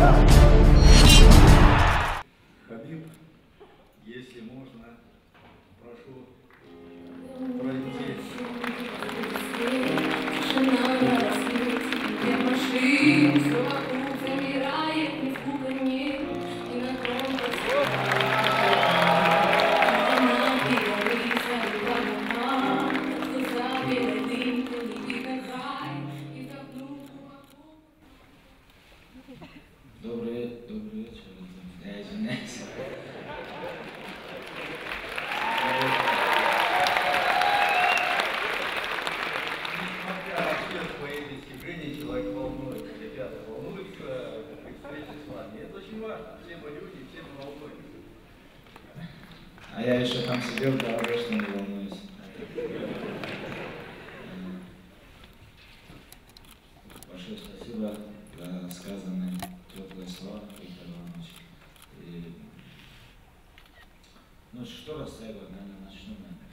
Хабиб, ну, что растягивать, наверное, начну. наверное.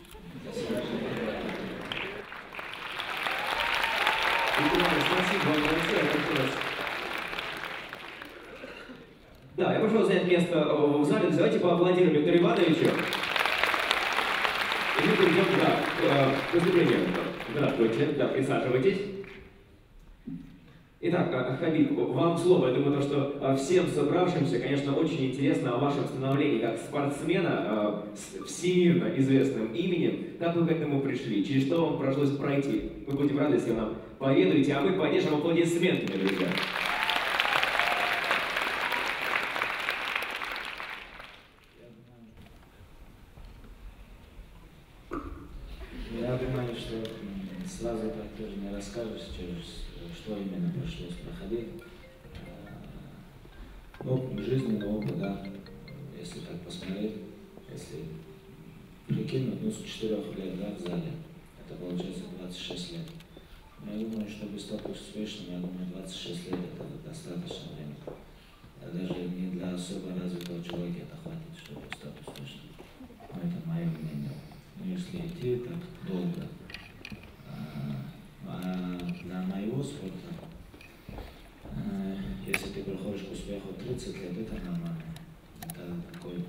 Вас. Да, я вас занять место э, в зале. Давайте поаплодируем Виктору Ивановичу. И мы перейдем да, к э, выступлению. Здравствуйте, да, присаживайтесь. Итак, э, Хабиб, вам слово. Я думаю, то, что э, всем собравшимся, конечно, очень интересно о вашем становлении как спортсмена э, с всемирно известным именем. Как вы к этому пришли? Через что вам пришлось пройти? Мы будем рады, если вы нам поведаете, а мы поддержим аплодисментами, друзья. Я думаю, что м, сразу так тоже не расскажешь, через э, что именно пришлось проходить. Э, Ну, жизненный опыт, да, если так посмотреть, если прикинуть, ну, с 4 лет, да, в зале, это получается 26 лет. Но я думаю, чтобы стать успешным, я думаю, 26 лет это достаточно время. А Даже не для особо развитого человека это хватит, чтобы стать успешным. Но это мое мнение. Ну, если идти так долго. А, а для моего спорта, если ты приходишь к успеху в 30 лет, это нормально. Это такой,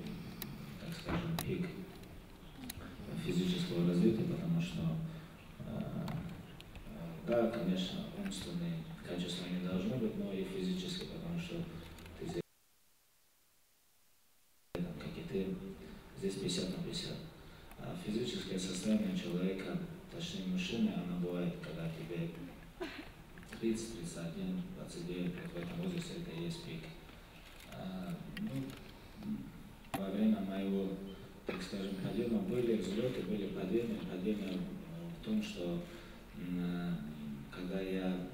так скажем, пик физического развития, потому что, а, да, конечно, умственные качества не должны быть, но и физические, потому что ты здесь, как и ты, здесь 50 на 50. А физическое состояние человека, точнее мужчины, оно бывает, когда тебе 30, 31, 29, вот в этом возрасте это и есть пик. А, ну, во время моего, так скажем, подъема были взлеты, были падения. Падения в том, что когда я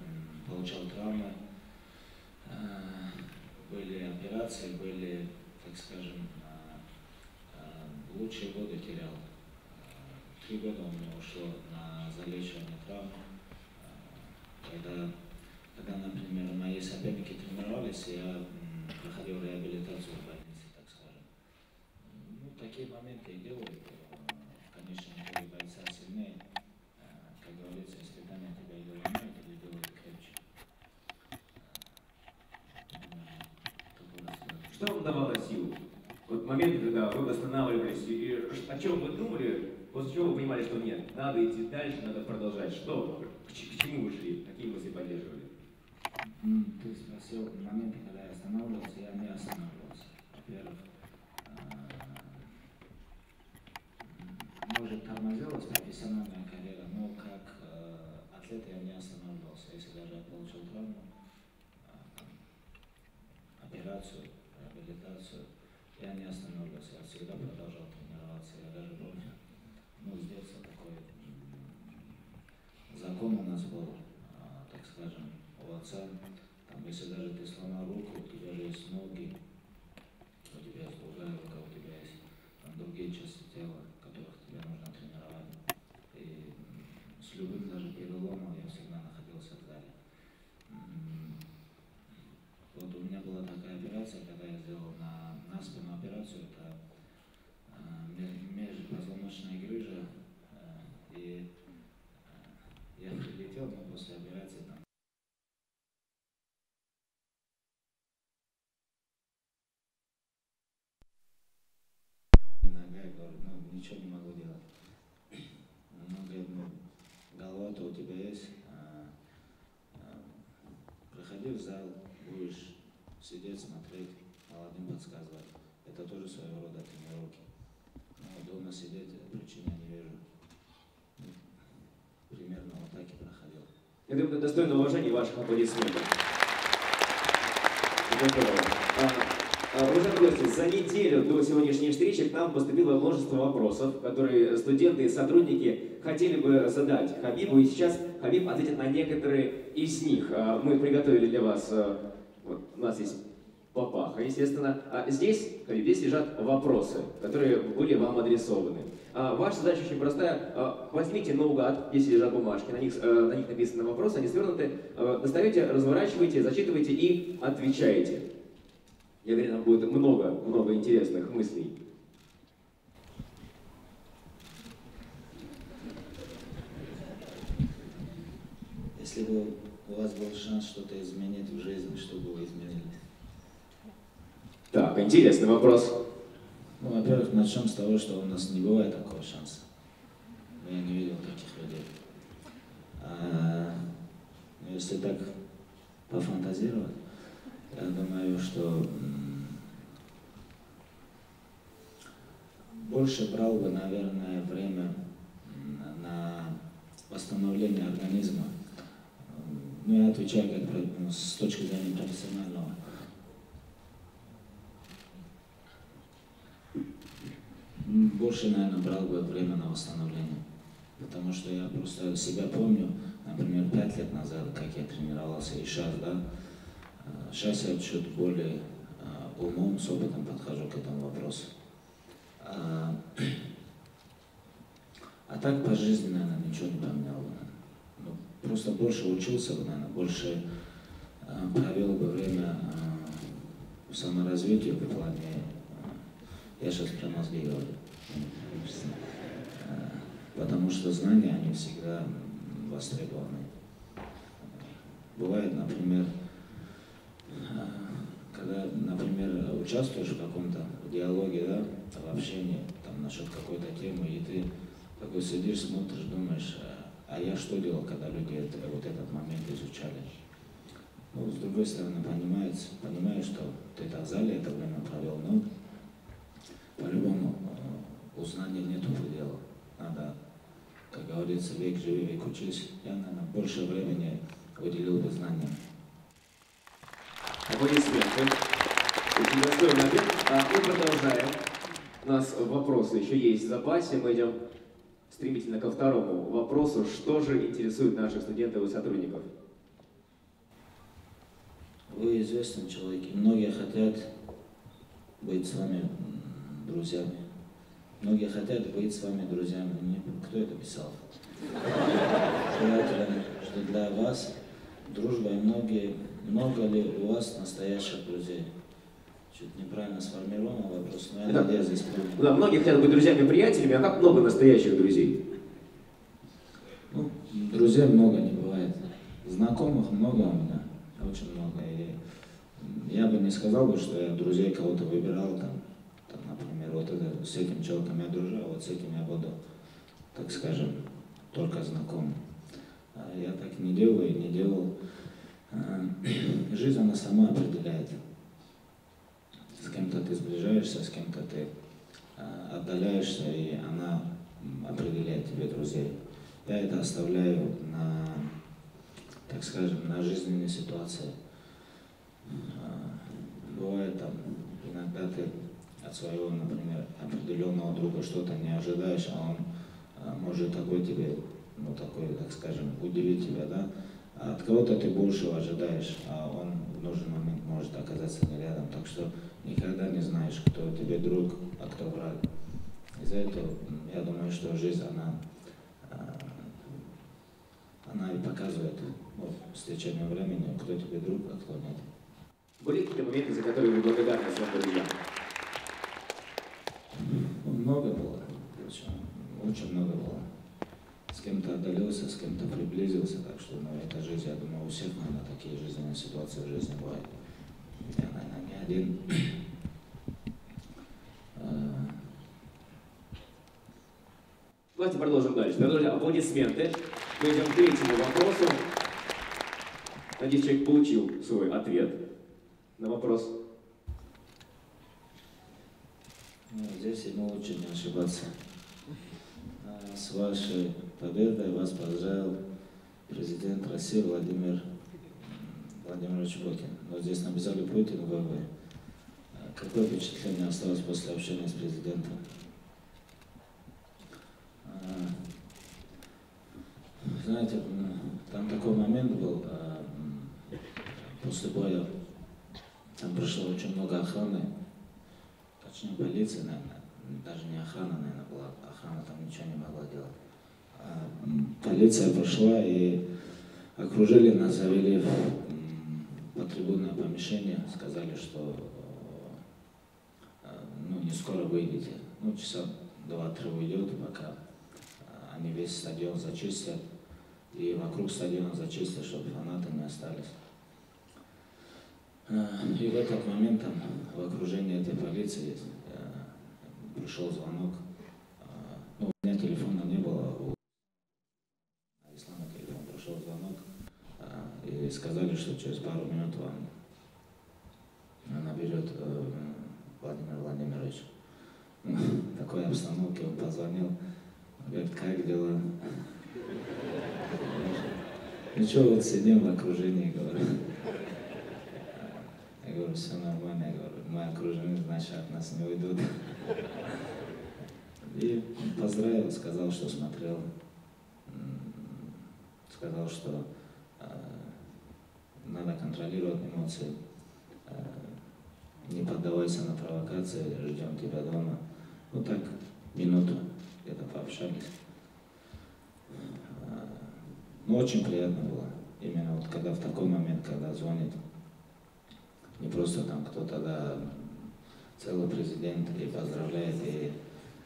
получал травмы, э, были операции, были, так скажем, а, а, лучшие годы терял. А, Три года у меня ушло на залечивание травм. А, Когда, когда, например, мои соперники тренировались, я проходил реабилитацию в больнице, так скажем. Ну, такие моменты и делают в конечном итоге бойца сильнее. Э, Как говорится, испытания тебя или ломают, или делают крепче. Что вам давало силу? Вот моменты, когда вы восстанавливались, и о чем вы думали, после чего вы понимали, что нет, надо идти дальше, надо продолжать. Что? К, к чему вы шли? Какие мысли поддерживали? Ты спросил моменты, когда я останавливался, я не останавливался. Во-первых, а, может тормозилась профессиональная карьера, но как э, атлет я не останавливался. Если даже я получил травму, а, операцию, реабилитацию, я не останавливался, я всегда продолжал тренироваться. Я даже помню, ну, с детства такой м, закон у нас был, а, так скажем, у отца, там, если даже ты сломал руку, у тебя же есть ноги, у тебя есть другая рука, у тебя есть там, другие части тела, которых тебе нужно тренировать. И м, с любым даже переломом я всегда находился в зале. М, Вот у меня была такая операция, когда я сделал на, на спину операцию, это а, ме- межпозвоночная грыжа, а, и а, я прилетел, но после операции там приходи в зал, будешь сидеть, смотреть, молодым подсказывать. Это тоже своего рода тренировки. Но дома сидеть, причины не вижу. Примерно вот так и проходил. Я думаю, это достойно уважения ваших аплодисментов. А, а, Уважаемые гости, за неделю до сегодняшней встречи к нам поступило множество вопросов, которые студенты и сотрудники хотели бы задать Хабибу, и сейчас Хабиб ответит на некоторые из них. А, Мы приготовили для вас, а, вот у нас есть папаха, естественно. А здесь, Хабиб, здесь лежат вопросы, которые были вам адресованы. А, Ваша задача очень простая. А, Возьмите наугад, если лежат бумажки, на них, э, на них написаны вопросы, они свернуты. Э, Достаете, разворачиваете, зачитываете и отвечаете. Я уверен, там будет много, много интересных мыслей. Если бы у вас был шанс что-то изменить в жизни, что бы вы изменили? Так, интересный вопрос. Ну, во-первых, начнем с того, что у нас не бывает такого шанса. Я не видел таких людей. А, ну, если так пофантазировать, я думаю, что больше брал бы, наверное, время на восстановление организма. М, Ну, я отвечаю как ну, с точки зрения профессионального. М, Больше, наверное, брал бы время на восстановление. Потому что я просто себя помню, например, пять лет назад, как я тренировался, и сейчас, да. А, Сейчас я чуть более а, умом, с опытом подхожу к этому вопросу. А, а так по жизни, наверное, ничего не поменял. Просто больше учился бы, наверное, больше а, провел бы время а, в саморазвитии в плане а, я сейчас про мозги говорю. Э, Потому что знания, они всегда востребованы. Бывает, например, э, когда, например, участвуешь в каком-то диалоге, да, в общении, там, насчет какой-то темы, и ты такой сидишь, смотришь, думаешь, э, а я что делал, когда люди это, вот этот момент изучали? Ну, с другой стороны, понимаешь, понимаешь, что ты так зале это время провел, но по-любому э, у знаний нету предела. Надо, как говорится, век живи, век учись. Я, наверное, больше времени уделил бы знаниям. Аплодисменты. Очень достойный ответ. А мы продолжаем. У нас вопросы еще есть в запасе. Мы идем стремительно ко второму вопросу. Что же интересует наших студентов и сотрудников? Вы известный человек, и многие хотят быть с вами друзьями. Многие хотят быть с вами друзьями. Кто это писал? Что для вас дружба и многие, много ли у вас настоящих друзей? Чуть неправильно сформирован вопрос, но я Да. надеюсь, здесь понял. Да, многие хотят быть друзьями и приятелями, а как много настоящих друзей? Ну, друзей много не бывает. Знакомых много у меня, очень много. И я бы не сказал бы, что я друзей кого-то выбирал, там, там, например, вот это, с этим человеком я дружу, а вот с этим я буду, так скажем, только знаком. А Я так не делаю и не делал. А, Жизнь, она сама определяет. Кем-то ты сближаешься, с кем-то ты а, отдаляешься, и она определяет тебе друзей. Я это оставляю на, так скажем, на жизненные ситуации. А, Бывает там, иногда ты от своего, например, определенного друга что-то не ожидаешь, а он а, может такой тебе, ну такой, так скажем, удивить тебя, да? От кого-то ты большего ожидаешь, а нужный момент может оказаться не рядом. Так что никогда не знаешь, кто тебе друг, а кто враг. Из-за этого я думаю, что жизнь, она а, она и показывает ну, с течением времени, кто тебе друг, а кто нет. Были какие-то моменты, за которые вы благодарны своим друзьям? Много было, очень, очень много было. С кем-то отдалился, с кем-то приблизился, так что ну, это жизнь, я думаю, у всех, наверное, такие жизненные ситуации в жизни бывают. Я, наверное, не один. А, Давайте продолжим дальше. Продолжим аплодисменты. Мы идем к третьему вопросу. Надеюсь, человек получил свой ответ на вопрос. Ну, здесь ему лучше не ошибаться. А, С вашей победой вас поздравил президент России Владимир Владимирович Путин. Но здесь написали Путин, вы, вы. А Какое впечатление осталось после общения с президентом? А, Знаете, там такой момент был, а, после боя, там пришло очень много охраны, точнее полиции, наверное, даже не охрана, наверное, была, охрана там ничего не могла делать. Полиция пришла и окружили нас, завели в м, потрибунное помещение, сказали, что э, ну, не скоро выйдете. Ну, часа два-три уйдет, пока э, они весь стадион зачистят, и вокруг стадиона зачистят, чтобы фанаты не остались. Э, И в этот момент там, в окружении этой полиции пришел звонок. Ну, у меня телефона не было, у Ислама телефон пришел звонок. э, И сказали, что через пару минут вам наберет э, Владимир Владимирович. Ну, В такой обстановке он позвонил, говорит, как дела? Ничего, вот сидим в окружении, говорю. Я говорю, все нормально, я говорю, мы окружены, значит, от нас не уйдут. И поздравил, сказал, что смотрел, сказал, что э, надо контролировать эмоции, э, не поддавайся на провокации, ждем тебя дома. Вот так, минуту где-то пообщались. Э, Ну, очень приятно было. Именно вот когда в такой момент, когда звонит не просто там кто-то, да, целый президент и поздравляет, и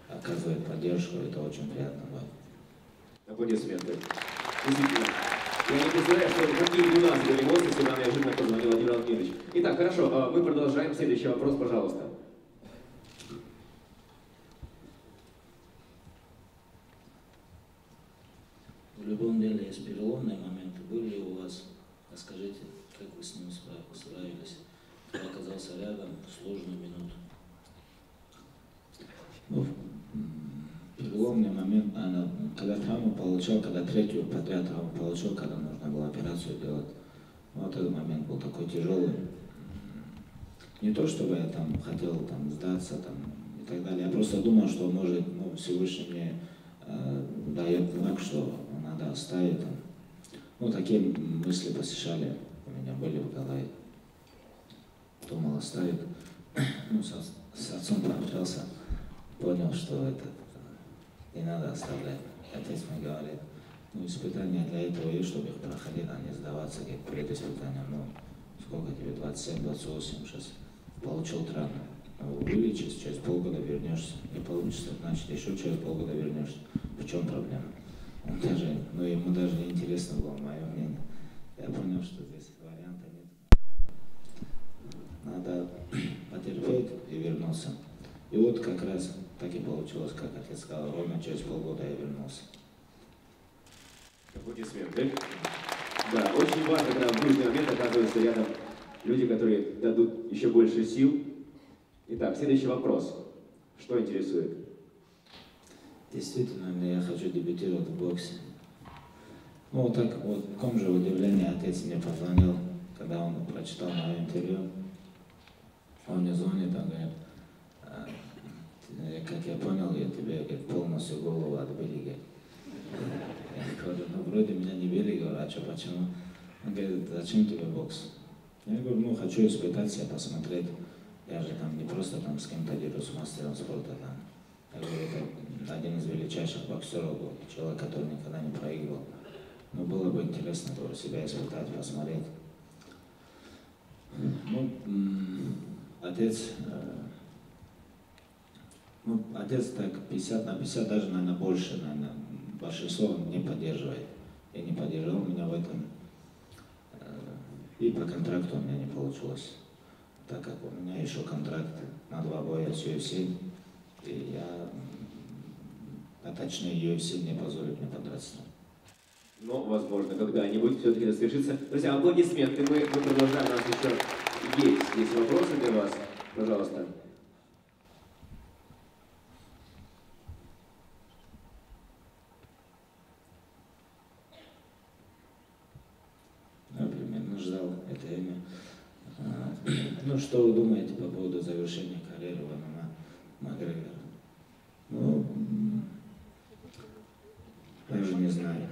оказывает поддержку, это очень приятно бывает. Аплодисменты. Действительно. Я не представляю, что какие у нас были эмоции, когда неожиданно позвонил Владимир Владимирович. Итак, хорошо, а, мы продолжаем. Следующий вопрос, пожалуйста. В любом деле есть переломные моменты. Были ли у вас? Расскажите, как вы с ними спра- справились? Я оказался рядом в сложную минуту. Ну, переломный момент, она, когда травму получал, когда третью подряд травму получил, когда нужно было операцию делать, вот этот момент был такой тяжелый. Не то, чтобы я там хотел там сдаться там, и так далее, я просто думал, что может ну, Всевышний мне э, дает знак, что надо оставить. Там. Ну, такие мысли посещали у меня были в голове. Думал оставить. Ну, с, с отцом пообщался, понял, что это не надо оставлять. Отец мне говорит, ну, испытания для этого есть, чтобы их проходить, а не сдаваться как перед испытанием. Ну, сколько тебе, 27, 28, сейчас получил травму. Ну, Вылечишь, через полгода вернешься. Не получится, значит, еще через полгода вернешься. В чем проблема? Он даже, ну, ему даже не интересно было мое мнение. Я понял, что здесь варианта нет. Надо потерпеть и вернуться. И вот как раз так и получилось, как отец сказал, ровно через полгода я вернулся. Аплодисменты. Да, очень важно, когда в нужный момент оказываются рядом люди, которые дадут еще больше сил. Итак, следующий вопрос. Что интересует? Действительно, ли я хочу дебютировать в боксе. Ну, вот так вот, в таком же удивлении отец мне позвонил, когда он прочитал мое интервью. Он мне звонит, он говорит, «А, ты, как я понял, я тебе говорит, полностью голову отбили. Я говорю, ну, вроде меня не били, говорю, а что, почему? Он говорит, зачем тебе бокс? Я говорю, ну, хочу испытать себя, посмотреть. Я же там не просто там с кем-то дерусь, мастером спорта там. Я говорю, это один из величайших боксеров был, человек, который никогда не проигрывал. Ну, было бы интересно тоже себя испытать, посмотреть. Ну, отец, э, ну, отец так 50 на 50, даже, наверное, больше, наверное, большинство он не поддерживает. И не поддержал меня в этом. Э, И по контракту у меня не получилось. Так как у меня еще контракт на два боя с UFC, и я, а точнее UFC не позволит мне подраться. Но, возможно, когда-нибудь все-таки это свершится. Друзья, аплодисменты. Мы, мы продолжаем. У нас еще есть здесь вопросы для вас. Пожалуйста. Я примерно ждал это имя. А, Ну, думаете по поводу завершения карьеры в ММА Макгрегора? Ну, уже не знаю.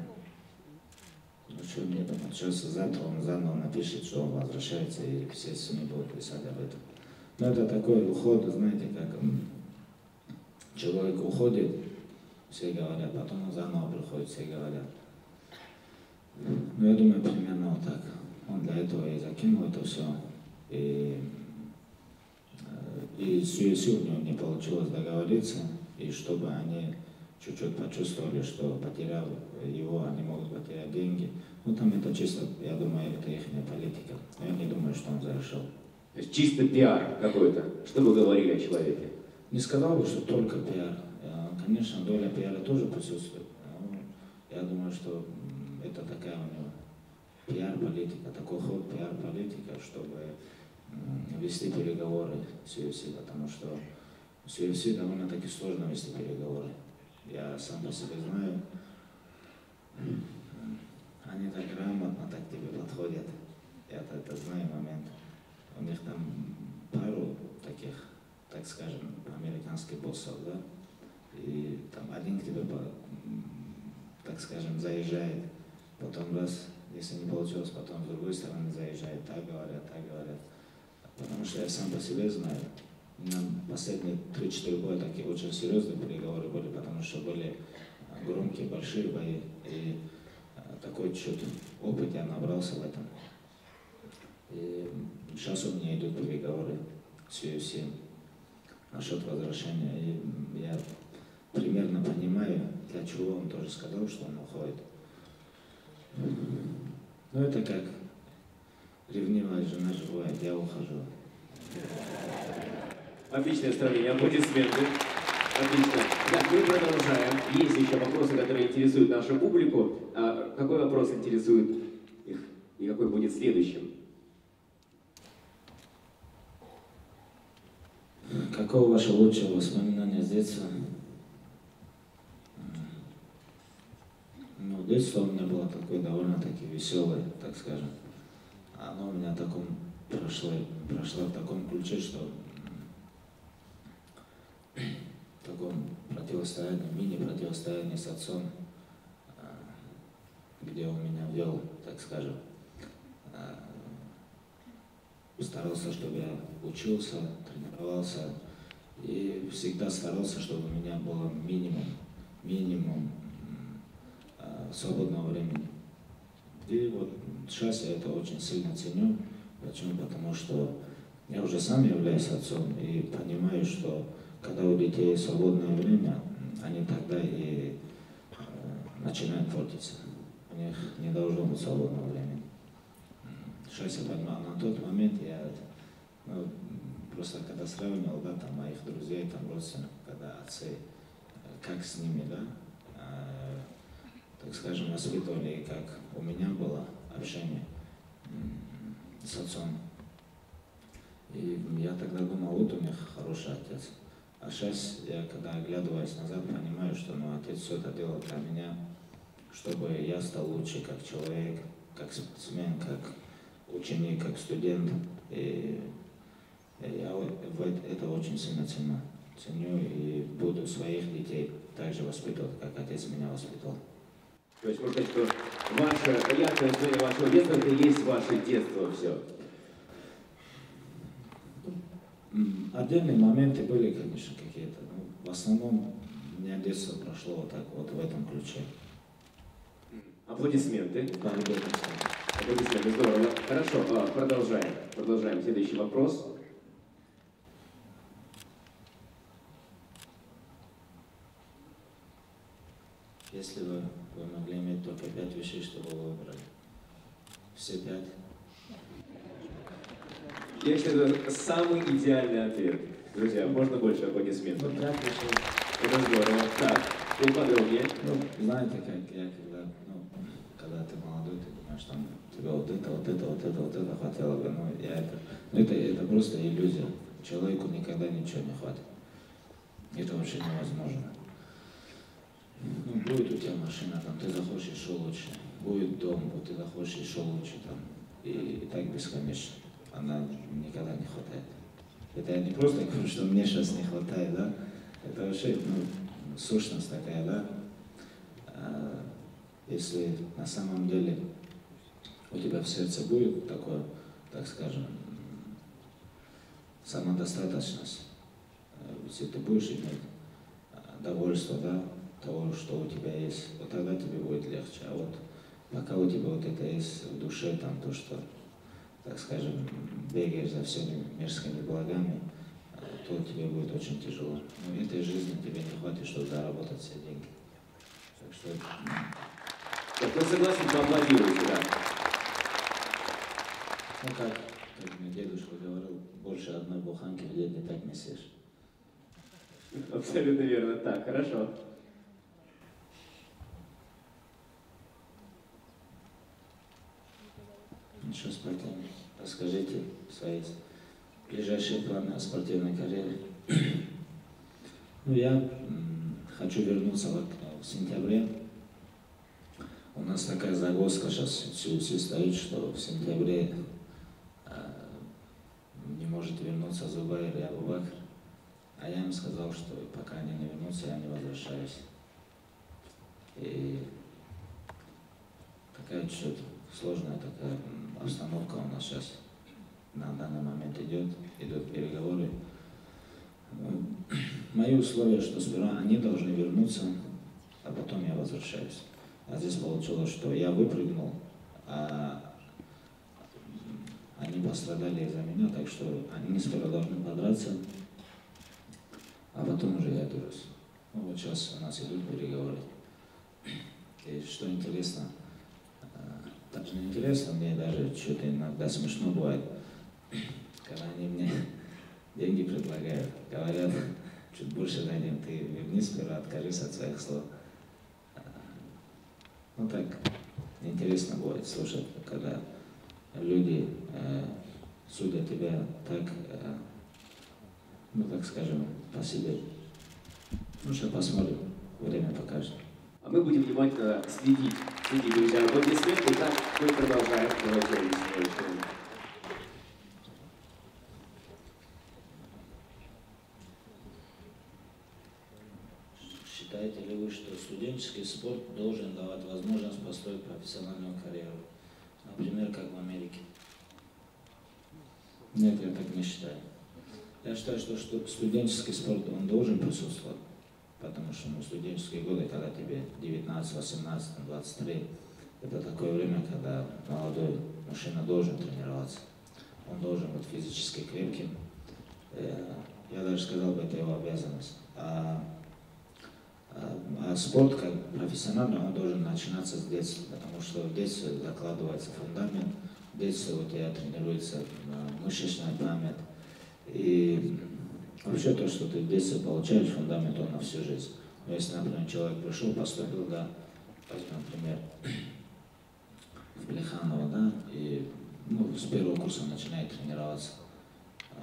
Ну, что мне думать? Сейчас завтра он заново напишет, что он возвращается, и все СМИ будут писать об этом. Но это такой уход, знаете, как человек уходит, все говорят, потом он заново приходит, все говорят. Ну, я думаю, примерно вот так. Он для этого и закинул это все. И, и с UFC у него не получилось договориться, и чтобы они чуть-чуть почувствовали, что потеряв его, они могут потерять деньги. Ну, там это чисто, я думаю, это их политика. Но я не думаю, что он завершил. То есть чисто пиар какой-то. Что вы говорили о человеке? Не сказал бы, что только пиар. Э, Конечно, доля пиара тоже присутствует. Но я думаю, что это такая у него пиар-политика, такой ход пиар-политика, чтобы вести переговоры с UFC, потому что с UFC довольно-таки сложно вести переговоры. Я сам по себе знаю. Они так грамотно так тебе подходят. Я это знаю момент. У них там пару таких так скажем, американских боссов, да, и там один к тебе, по- так скажем, заезжает, потом раз, если не получилось, потом с другой стороны заезжает, так говорят, так говорят. Потому что я сам по себе знаю, нам последние 3-4 года такие очень серьезные переговоры были, потому что были а, громкие, большие бои, и а, такой чуть опыт я набрался в этом. И сейчас у меня идут переговоры с UFC насчет возвращения. И я примерно понимаю, для чего он тоже сказал, что он уходит. Ну, это как ревнивая жена живая, я ухожу. Отличное сравнение, аплодисменты. Отлично. Так, мы продолжаем. Есть еще вопросы, которые интересуют нашу публику. А какой вопрос интересует их и какой будет следующим? Какое ваше лучшее воспоминание с детства? Ну, детство у меня было такое довольно-таки веселое, так скажем. Оно у меня таком прошло, прошло в таком ключе, что в таком противостоянии, мини-противостоянии с отцом, а, где он меня вел, так скажем, а, старался, чтобы я учился, тренировался и всегда старался, чтобы у меня было минимум, минимум а, свободного времени. И вот сейчас я это очень сильно ценю. Почему? Потому что я уже сам являюсь отцом и понимаю, что когда у детей свободное время, они тогда и э, начинают портиться. У них не должно быть свободного времени. Сейчас я понимаю, на тот момент я ну, просто когда сравнивал, да, там моих друзей, там родственников, когда отцы, э, как с ними, да, э, так скажем, воспитывали, как у меня было общение м, с отцом. И я тогда думал, вот у них хороший отец. А сейчас я, когда оглядываясь назад, понимаю, что ну, отец все это делал для меня, чтобы я стал лучше как человек, как спортсмен, как ученик, как студент. И я в это это очень сильно ценю. Ценю и буду своих детей также воспитывать, как отец меня воспитывал. То есть можно сказать, что ваше яркое знание вашего детства это и есть ваше детство все. Отдельные моменты были, конечно, какие-то. но в основном у меня детство прошло вот так вот в этом ключе. Аплодисменты. Стороне. Аплодисменты, здорово. Хорошо, а, продолжаем. Продолжаем. Следующий вопрос. Если бы вы могли иметь только пять вещей, что бы вы выбрали? Все пять? Я считаю, это самый идеальный ответ. Друзья, можно больше аплодисментов? Ну, пять вещей. Это здорово. Так, поподробнее. Ну, знаете, как я когда, ну, тебе вот это, вот это, вот это, вот это хватило бы. Ну, я это, ну, это, это просто иллюзия. Человеку никогда ничего не хватит. Это вообще невозможно. Будет у тебя машина, там, ты захочешь еще лучше. Будет дом, вот ты захочешь еще лучше, там. И, и так бесконечно. Она никогда не хватает. Это я не просто говорю, что мне сейчас не хватает, да? Это вообще, ну, сущность такая, да? А, если на самом деле у тебя в сердце будет такое, так скажем, самодостаточность, э, если ты будешь иметь э, довольство, да, того, что у тебя есть, вот тогда тебе будет легче. А вот пока у тебя вот это есть в душе, там то, что, так скажем, бегаешь за всеми мирскими благами, то тебе будет очень тяжело. Но этой жизни тебе не хватит, чтобы заработать все деньги. Так что... Так вы согласны, поаплодируйте, да. Ну как, как мне дедушка говорил, больше одной буханки в день не так не съешь. Абсолютно верно. Так, хорошо. Что, спортивный, расскажите свои ближайшие планы о спортивной карьере. Ну, я хочу вернуться вот в сентябре. У нас такая загвоздка сейчас все, все стоит, что в сентябре э, не может вернуться Зубайр и Абубакр. А я им сказал, что пока они не вернутся, я не возвращаюсь. И такая чуть сложная такая м, обстановка у нас сейчас на данный момент идет, идут переговоры. Ну, Мои условия, что сперва они должны вернуться, а потом я возвращаюсь. А здесь получилось, что я выпрыгнул, а они пострадали из-за меня, так что они сперва должны подраться, а потом уже я дурюсь. Ну вот сейчас у нас идут переговоры. И что интересно, э, так же интересно, мне даже что-то иногда смешно бывает, когда они мне деньги предлагают, говорят, чуть больше дадим, ты вернись сперва, откажись от своих слов. Ну так, интересно будет слушать, когда люди э, судят тебя так, э, ну так скажем, по себе. Ну что, посмотрим, время покажет. А мы будем внимательно следить, следить, друзья, аплодисменты. Итак, мы продолжаем. Давайте я объясню. Считаете ли вы, что студенческий спорт должен давать возможность построить профессиональную карьеру? Например, как в Америке? Нет, я так не считаю. Я считаю, что, что студенческий спорт, он должен присутствовать. Потому что ну, студенческие годы, когда тебе 19, 18, 23, это такое время, когда молодой мужчина должен тренироваться. Он должен быть физически крепким. Э, Я даже сказал бы, это его обязанность. А а а спорт как профессиональный, он должен начинаться с детства, потому что в детстве закладывается фундамент, в детстве у тебя тренируется мышечная память. И вообще то, что ты в детстве получаешь, фундамент, он на всю жизнь. Но если, например, человек пришел, поступил, да, возьмем например, в Плеханово, да, и ну, с первого курса начинает тренироваться. А,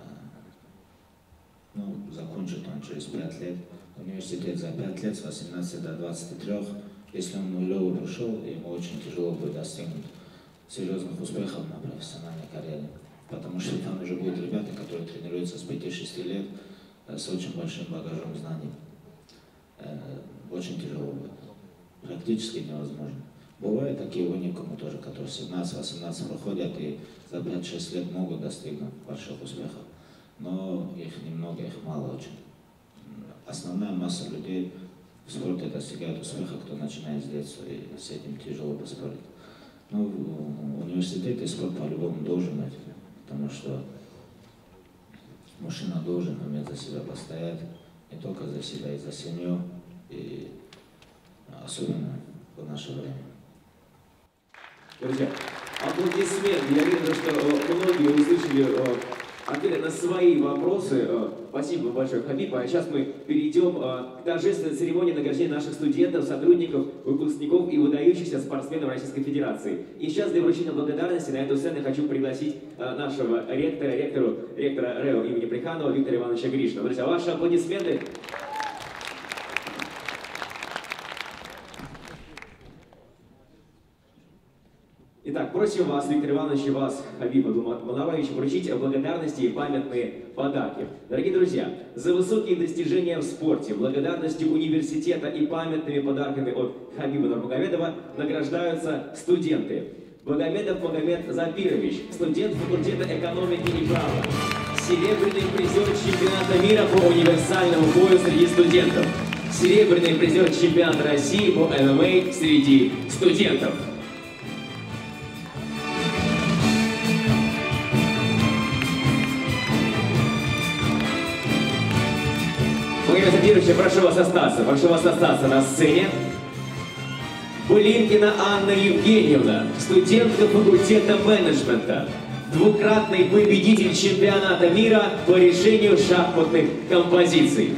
Ну, закончит он через 5 лет, университет за 5 лет, с 18 до 23, если он нулевый пришел, ему очень тяжело будет достигнуть серьезных успехов на профессиональной карьере. Потому что там уже будут ребята, которые тренируются с 5-6 лет с очень большим багажом знаний. Э, Очень тяжело будет. Практически невозможно. Бывают такие уникумы тоже, которые 17-18 проходят и за 5-6 лет могут достигнуть больших успехов. Но их немного, их мало очень основная масса людей в спорте достигают успеха, кто начинает с детства, и с этим тяжело поспорить. Ну, в университете спорт по-любому должен быть, потому что мужчина должен уметь за себя постоять, не только за себя, и за семью, и особенно в наше время. Друзья, аплодисменты. Я вижу, что э, многие услышали э, ответы на свои вопросы. Э, спасибо большое, Хабиб. А сейчас мы перейдем э, к торжественной церемонии награждения наших студентов, сотрудников, выпускников и выдающихся спортсменов Российской Федерации. И сейчас для вручения благодарности на эту сцену хочу пригласить э, нашего ректора, ректору, ректора РЭО имени Приханова Виктора Ивановича Гришина. Друзья, ваши аплодисменты. Итак, просим вас, Виктор Иванович, и вас, Хабиба Малавович, вручить благодарности и памятные подарки. Дорогие друзья, за высокие достижения в спорте, благодарностью университета и памятными подарками от Хабиба Нурмагомедова награждаются студенты. Магомедов Магомед Запирович, студент факультета экономики и права. Серебряный призер чемпионата мира по универсальному бою среди студентов. Серебряный призер чемпионата России по ММА среди студентов. Сергеевич, прошу вас остаться, прошу вас остаться на сцене. Булинкина Анна Евгеньевна, студентка факультета менеджмента, двукратный победитель чемпионата мира по решению шахматных композиций.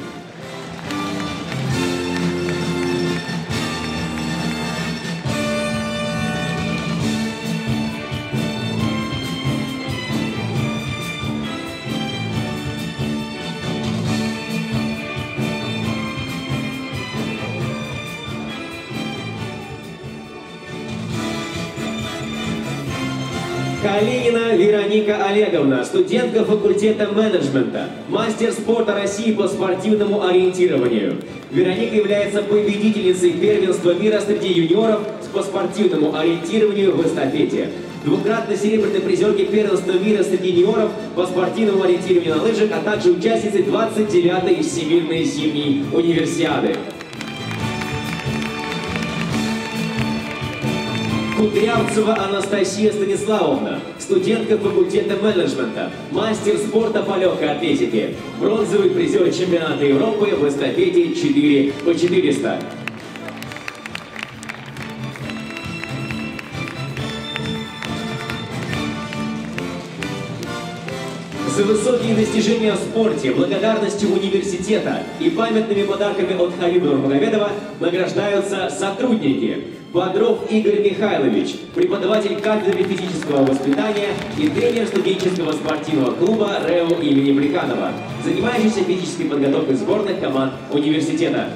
Вероника Олеговна, студентка факультета менеджмента, мастер спорта России по спортивному ориентированию. Вероника является победительницей первенства мира среди юниоров по спортивному ориентированию в эстафете. Двукратно серебряной призерки первенства мира среди юниоров по спортивному ориентированию на лыжах, а также участницы 29-й Всемирной зимней универсиады. Кудрявцева Анастасия Станиславовна, студентка факультета менеджмента, мастер спорта по легкой атлетике, бронзовый призер чемпионата Европы в эстафете 4 по 400. За высокие достижения в спорте, благодарностью университета и памятными подарками от Хабиба Нурмагомедова награждаются сотрудники. Бодров Игорь Михайлович, преподаватель кафедры физического воспитания и тренер студенческого спортивного клуба РЭО имени Бриканова, занимающийся физической подготовкой сборных команд университета.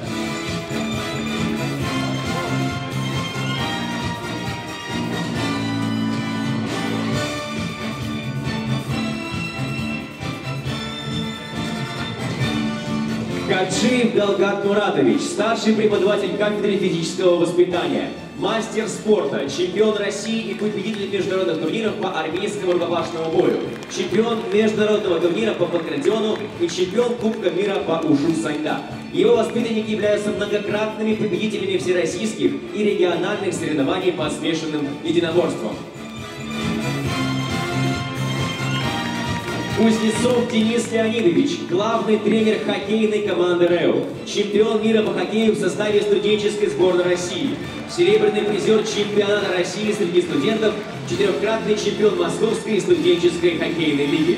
Гаджиев Далгат Муратович, старший преподаватель кафедры физического воспитания, мастер спорта, чемпион России и победитель международных турниров по армейскому рукопашному бою, чемпион международного турнира по панкратиону и чемпион Кубка мира по ушу саньда. Его воспитанники являются многократными победителями всероссийских и региональных соревнований по смешанным единоборствам. Кузнецов Денис Леонидович, главный тренер хоккейной команды РЭО, чемпион мира по хоккею в составе студенческой сборной России, серебряный призер чемпионата России среди студентов, четырехкратный чемпион Московской студенческой хоккейной лиги.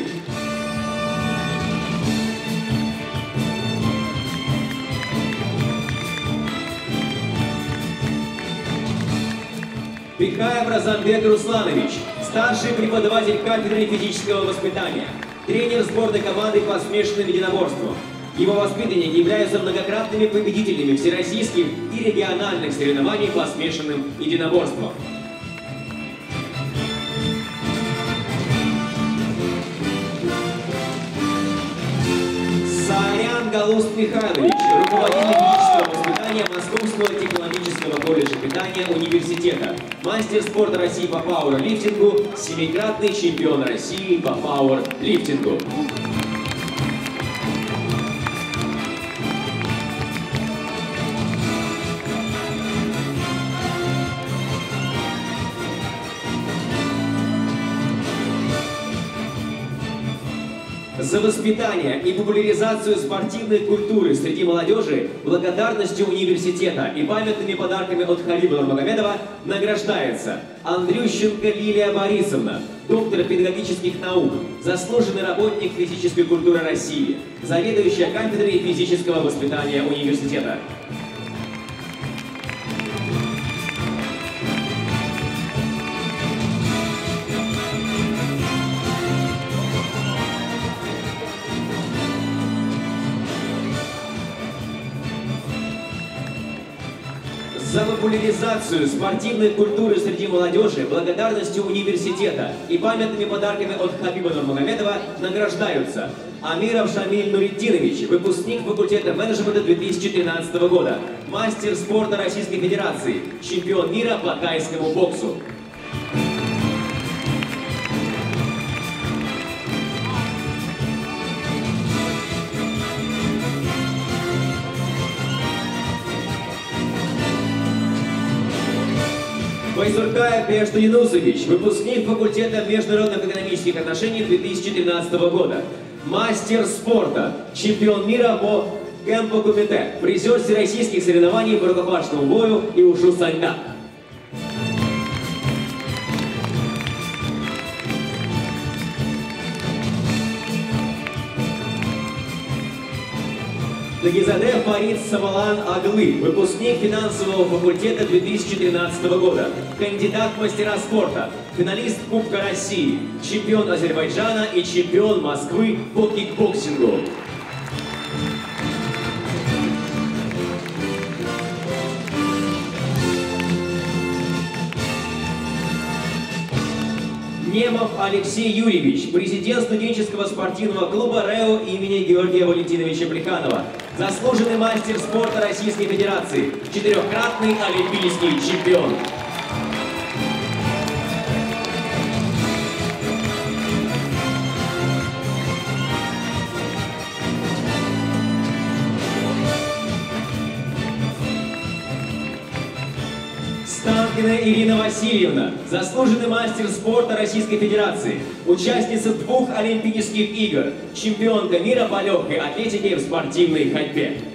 Пихаев Розанбек Русланович, старший преподаватель кафедры физического воспитания, тренер сборной команды по смешанным единоборствам. Его воспитанники являются многократными победителями всероссийских и региональных соревнований по смешанным единоборствам. Сарян Галуст Михайлович, руководитель физического воспитания Московского технологического колледжа питания университета, мастер спорта России по пауэрлифтингу, семикратный чемпион России по пауэрлифтингу. За воспитание и популяризацию спортивной культуры среди молодежи благодарностью университета и памятными подарками от Халиба Нурмагомедова награждается Андрющенко Лилия Борисовна, доктор педагогических наук, заслуженный работник физической культуры России, заведующая кафедрой физического воспитания университета. Популяризацию спортивной культуры среди молодежи благодарностью университета и памятными подарками от Хабиба Нурмагомедова награждаются Амиров Шамиль Нуриддинович, выпускник факультета менеджмента 2013 года, мастер спорта Российской Федерации, чемпион мира по тайскому боксу. Байсуркаев Пешта Янусович, выпускник факультета международных экономических отношений 2013 года, мастер спорта, чемпион мира по кемпо кумите, призер всероссийских соревнований по рукопашному бою и ушу саньда. Нагизаде Фарид Самалан Аглы, выпускник финансового факультета 2013 года, кандидат мастера спорта, финалист Кубка России, чемпион Азербайджана и чемпион Москвы по кикбоксингу. Немов Алексей Юрьевич, президент студенческого спортивного клуба РЭУ имени Георгия Валентиновича Плеханова, заслуженный мастер спорта Российской Федерации, четырехкратный олимпийский чемпион. Станкина Ирина Васильевна, заслуженный мастер спорта Российской Федерации, участница двух Олимпийских игр, чемпионка мира по легкой атлетике в спортивной ходьбе.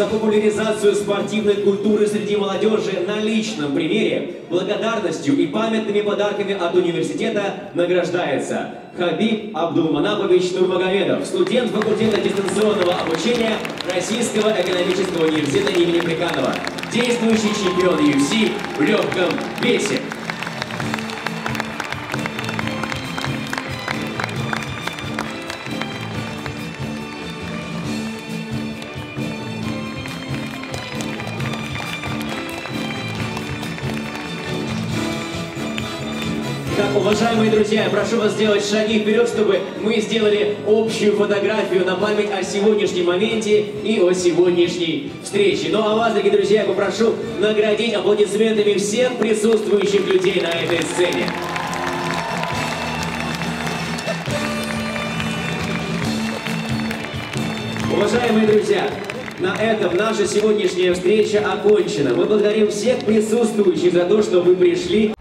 За популяризацию спортивной культуры среди молодежи на личном примере, благодарностью и памятными подарками от университета награждается Хабиб Абдулманапович Турмагомедов, студент факультета дистанционного обучения Российского экономического университета имени Приканова, действующий чемпион UFC в легком весе. Уважаемые друзья, я прошу вас сделать шаги вперед, чтобы мы сделали общую фотографию на память о сегодняшнем моменте и о сегодняшней встрече. Ну а вас, дорогие друзья, я попрошу наградить аплодисментами всех присутствующих людей на этой сцене. Уважаемые друзья, на этом наша сегодняшняя встреча окончена. Мы благодарим всех присутствующих за то, что вы пришли.